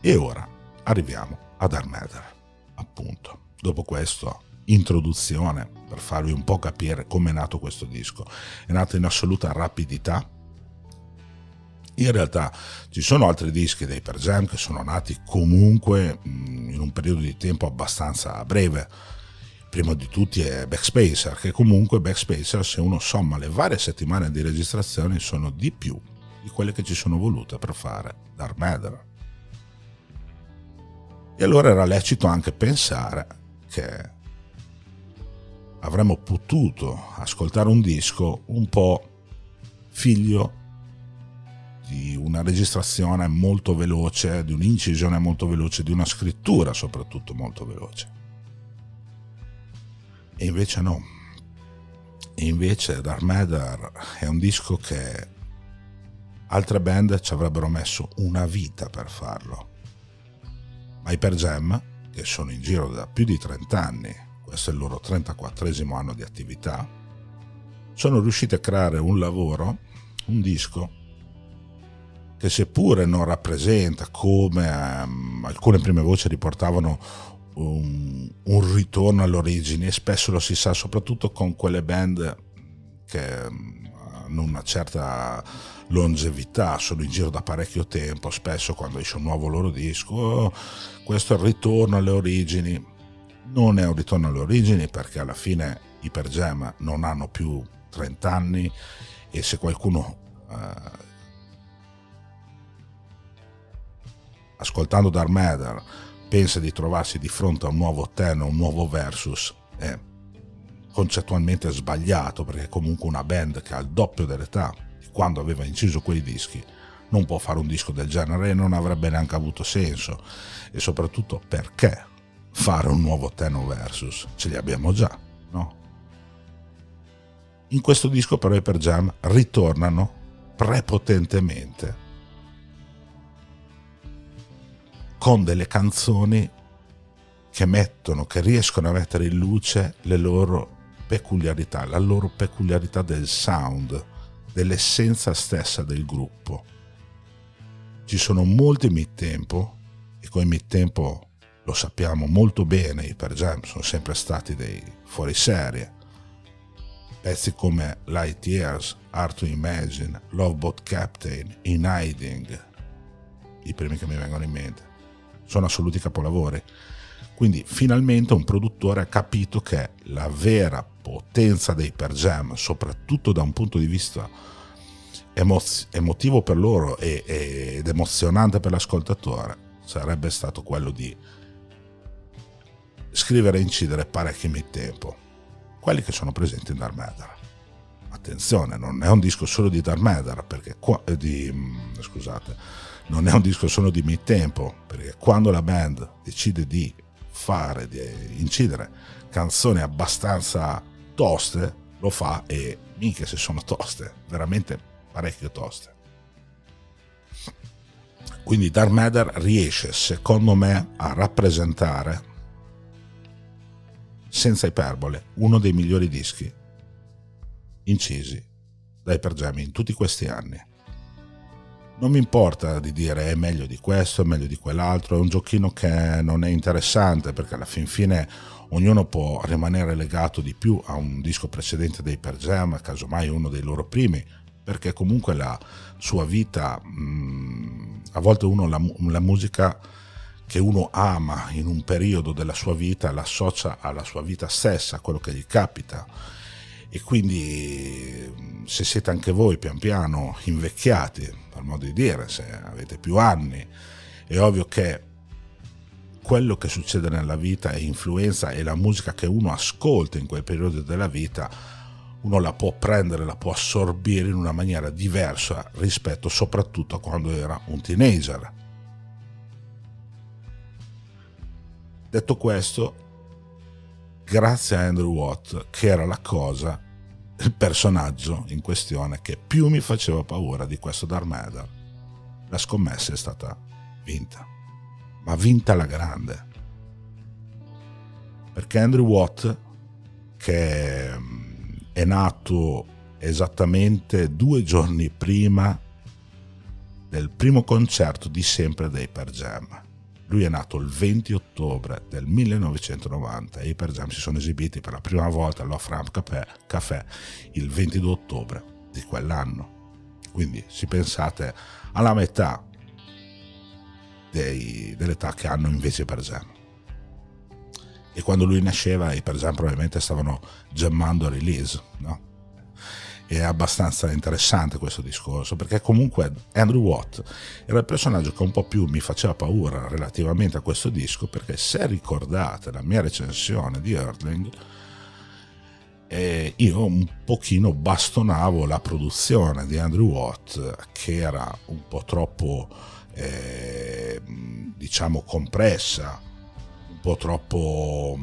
E ora arriviamo ad Armeder, appunto. Dopo questa introduzione, per farvi un po' capire come è nato questo disco, è nato in assoluta rapidità. In realtà ci sono altri dischi dei Per Jam che sono nati comunque mm, in un periodo di tempo abbastanza breve. Primo di tutti è Backspacer, che comunque Backspacer, se uno somma le varie settimane di registrazione, sono di più di quelle che ci sono volute per fare Dark Matter. E allora era lecito anche pensare che avremmo potuto ascoltare un disco un po' figlio di una registrazione molto veloce, di un'incisione molto veloce, di una scrittura soprattutto molto veloce. E invece no. E invece Dark Matter è un disco che altre band ci avrebbero messo una vita per farlo ma i che sono in giro da più di 30 anni, questo è il loro 34 anno di attività, sono riusciti a creare un lavoro, un disco, che seppure non rappresenta come um, alcune prime voci riportavano un, un ritorno all'origine, e spesso lo si sa soprattutto con quelle band che um, una certa longevità, sono in giro da parecchio tempo, spesso quando esce un nuovo loro disco, oh, questo è il ritorno alle origini. Non è un ritorno alle origini perché alla fine i Per Jam non hanno più 30 anni e se qualcuno eh, ascoltando Dark Matter pensa di trovarsi di fronte a un nuovo Ten un nuovo Versus è concettualmente sbagliato perché comunque una band che ha il doppio dell'età quando aveva inciso quei dischi non può fare un disco del genere e non avrebbe neanche avuto senso e soprattutto perché fare un nuovo Teno Versus ce li abbiamo già no? in questo disco però i Per Jam ritornano prepotentemente con delle canzoni che mettono, che riescono a mettere in luce le loro peculiarità, la loro peculiarità del sound, dell'essenza stessa del gruppo. Ci sono molti mid-tempo, e con i mid-tempo lo sappiamo molto bene, i Per Jam sono sempre stati dei fuoriserie. Pezzi come Light Years, Art to Imagine, Love Boat Captain, In Hiding, i primi che mi vengono in mente, sono assoluti capolavori. Quindi finalmente un produttore ha capito che la vera potenza dei Per Jam, soprattutto da un punto di vista emoz- emotivo per loro e, ed emozionante per l'ascoltatore, sarebbe stato quello di scrivere e incidere parecchi mid-tempo, quelli che sono presenti in Dark Matter. Attenzione, non è un disco solo di Dark Matter, perché qua, eh, di, scusate, non è un disco solo di mid-tempo, perché quando la band decide di fare, di incidere canzoni abbastanza toste, lo fa e mica se sono toste, veramente parecchio toste. Quindi Dark Matter riesce, secondo me, a rappresentare, senza iperbole, uno dei migliori dischi incisi dai Per Jam in tutti questi anni. Non mi importa di dire è meglio di questo, è meglio di quell'altro, è un giochino che non è interessante perché alla fin fine ognuno può rimanere legato di più a un disco precedente dei Per Jam, casomai uno dei loro primi, perché comunque la sua vita, mh, mm, a volte uno la, la musica che uno ama in un periodo della sua vita l'associa alla sua vita stessa, a quello che gli capita e quindi se siete anche voi pian piano invecchiati, per modo di dire, se avete più anni, è ovvio che quello che succede nella vita e influenza e la musica che uno ascolta in quel periodo della vita, uno la può prendere, la può assorbire in una maniera diversa rispetto soprattutto a quando era un teenager. Detto questo, grazie a Andrew Watt, che era la cosa, il personaggio in questione che più mi faceva paura di questo Dark Matter. La scommessa è stata vinta, ma vinta la grande. Perché Andrew Watt, che mm, è nato esattamente due giorni prima del primo concerto di sempre dei Per Jam, Lui è nato il 20 ottobre del 1990 e i Per Jam si sono esibiti per la prima volta all'Off-Ramp Café, il 22 ottobre di quell'anno. Quindi si pensate alla metà dei, dell'età che hanno invece i Per Jam. E quando lui nasceva i Per Jam probabilmente stavano gemmando release, no? È abbastanza interessante questo discorso perché comunque Andrew Watt era il personaggio che un po' più mi faceva paura relativamente a questo disco perché se ricordate la mia recensione di Earthling eh, io un pochino bastonavo la produzione di Andrew Watt che era un po' troppo eh, diciamo compressa un po' troppo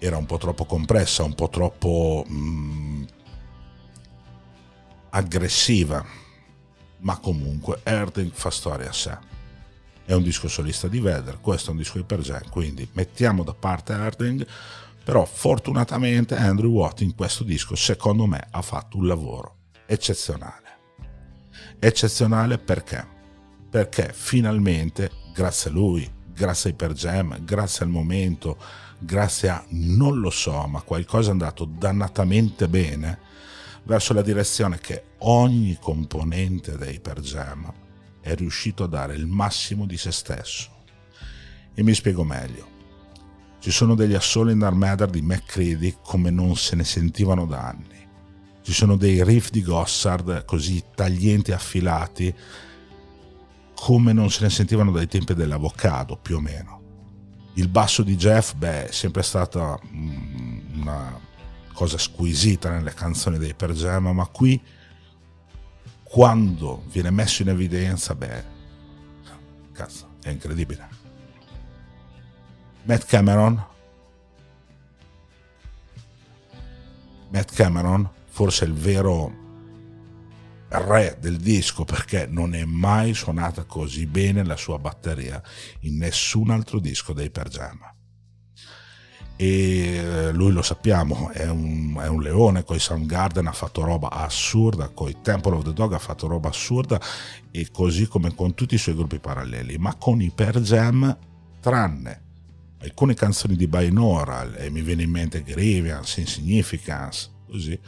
era un po' troppo compressa, un po' troppo mh, mm, aggressiva, ma comunque Erding fa storia a sé. È un disco solista di Vedder, questo è un disco di Pergen, quindi mettiamo da parte Erding, però fortunatamente Andrew Watt in questo disco secondo me ha fatto un lavoro eccezionale. Eccezionale perché? Perché finalmente, grazie a lui, grazie ai Pergem, grazie al momento, grazie a non lo so, ma qualcosa è andato dannatamente bene verso la direzione che ogni componente dei Per Jam è riuscito a dare il massimo di se stesso. E mi spiego meglio. Ci sono degli assoli in Matter di McCready come non se ne sentivano da anni. Ci sono dei riff di Gossard così taglienti e affilati come non se ne sentivano dai tempi dell'avocado, più o meno il basso di Jeff, beh, è sempre stata mm, una cosa squisita nelle canzoni dei Per Jam, ma qui quando viene messo in evidenza, beh, cazzo, è incredibile. Matt Cameron, Matt Cameron, forse il vero re del disco perché non è mai suonata così bene la sua batteria in nessun altro disco dei Per Jam. E eh, lui lo sappiamo, è un, è un leone, con i Soundgarden ha fatto roba assurda, con i Temple of the Dog ha fatto roba assurda e così come con tutti i suoi gruppi paralleli, ma con i Per Jam, tranne alcune canzoni di Binaural, e mi viene in mente Grievance, Insignificance, così,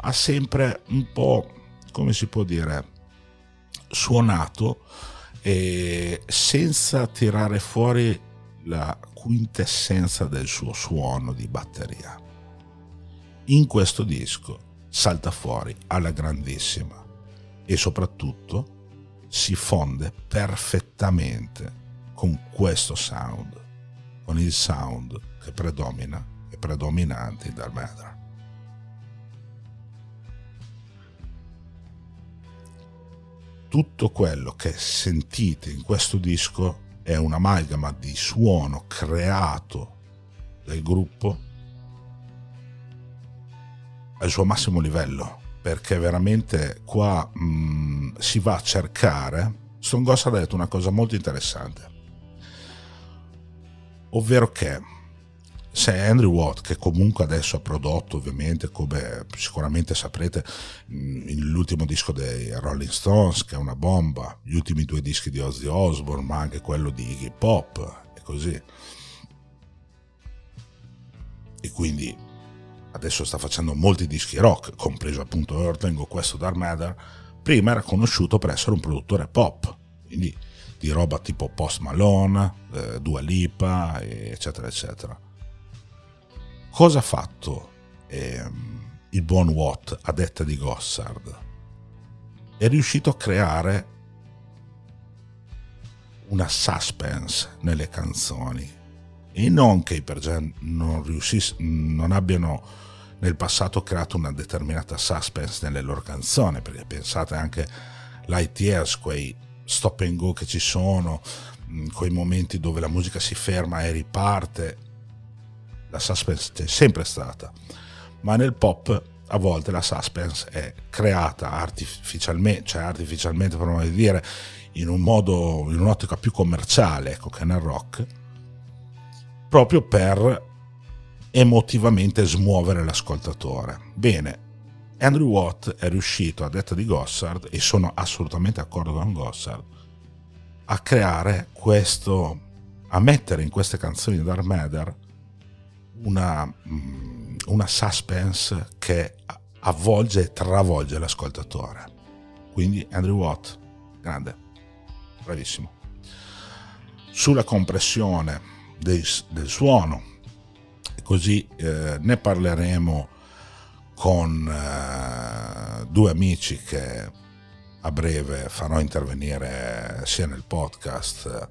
ha sempre un po' come si può dire, suonato eh, senza tirare fuori la quintessenza del suo suono di batteria. In questo disco salta fuori alla grandissima e soprattutto si fonde perfettamente con questo sound, con il sound che predomina e predominante dal Medra. Tutto quello che sentite in questo disco è un'amalgama di suono creato dal gruppo al suo massimo livello perché veramente qua mh, mm, si va a cercare. Stone Ghost ha detto una cosa molto interessante ovvero che se Andrew Watt, che comunque adesso ha prodotto ovviamente, come sicuramente saprete, l'ultimo disco dei Rolling Stones, che è una bomba, gli ultimi due dischi di Ozzy Osbourne, ma anche quello di Iggy Pop, e così. E quindi adesso sta facendo molti dischi rock, compreso appunto Earthling o questo Dark Matter, prima era conosciuto per essere un produttore pop, quindi di roba tipo Post Malone, eh, Dua Lipa, eccetera, eccetera Cosa ha fatto eh, il buon Watt a detta di Gossard? È riuscito a creare una suspense nelle canzoni e non che i Pergen non, non abbiano nel passato creato una determinata suspense nelle loro canzoni, perché pensate anche Light Years, quei stop and go che ci sono, quei momenti dove la musica si ferma e riparte, la suspense c'è sempre stata, ma nel pop a volte la suspense è creata artificialmente, cioè artificialmente per modo di dire, in un modo, in un'ottica più commerciale, ecco, che nel rock, proprio per emotivamente smuovere l'ascoltatore. Bene, Andrew Watt è riuscito, a detta di Gossard, e sono assolutamente d'accordo con Gossard, a creare questo, a mettere in queste canzoni di Dark Matter una, mm, una suspense che avvolge e travolge l'ascoltatore. Quindi Andrew Watt, grande, bravissimo. Sulla compressione del, del suono, così eh, ne parleremo con eh, due amici che a breve farò intervenire sia nel podcast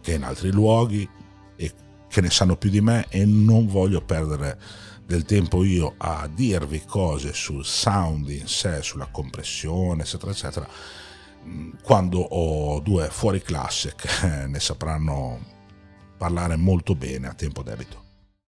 che in altri luoghi e che ne sanno più di me e non voglio perdere del tempo io a dirvi cose sul sound in sé, sulla compressione, eccetera, eccetera, quando ho due fuori classe che ne sapranno parlare molto bene a tempo debito.